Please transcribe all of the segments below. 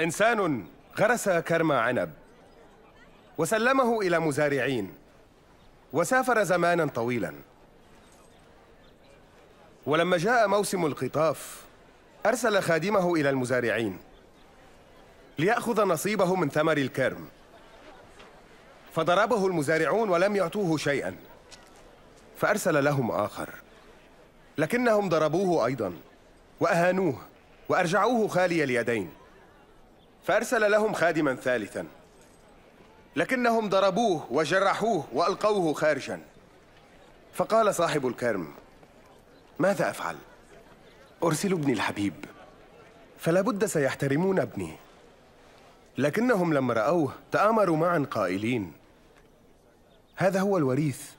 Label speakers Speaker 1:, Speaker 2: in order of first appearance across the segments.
Speaker 1: إنسان غرس كرم عنب وسلمه إلى مزارعين وسافر زمانا طويلا. ولما جاء موسم القطاف أرسل خادمه إلى المزارعين ليأخذ نصيبه من ثمر الكرم. فضربه المزارعون ولم يعطوه شيئا فأرسل لهم آخر. لكنهم ضربوه أيضا وأهانوه وأرجعوه خالي اليدين. فأرسل لهم خادما ثالثا. لكنهم ضربوه وجرحوه وألقوه خارجا. فقال صاحب الكرم ماذا أفعل؟ أرسل ابني الحبيب فلا بد سيحترمون ابني. لكنهم لما رأوه تآمروا معا قائلين هذا هو الوريث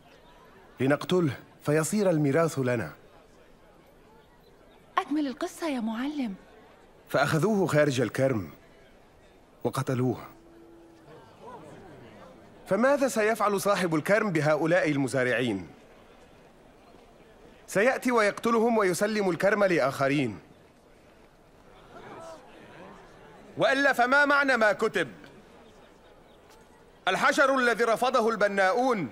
Speaker 1: لنقتله فيصير الميراث لنا.
Speaker 2: أكمل القصة يا معلم.
Speaker 1: فأخذوه خارج الكرم. وقتلوه فماذا سيفعل صاحب الكرم بهؤلاء المزارعين؟ سيأتي ويقتلهم ويسلم الكرم لآخرين وإلا فما معنى ما كتب؟ الحجر الذي رفضه البناؤون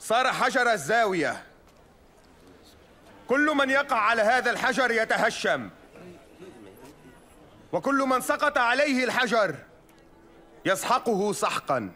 Speaker 1: صار حجر الزاوية كل من يقع على هذا الحجر يتهشم وكل من سقط عليه الحجر يسحقه سحقا.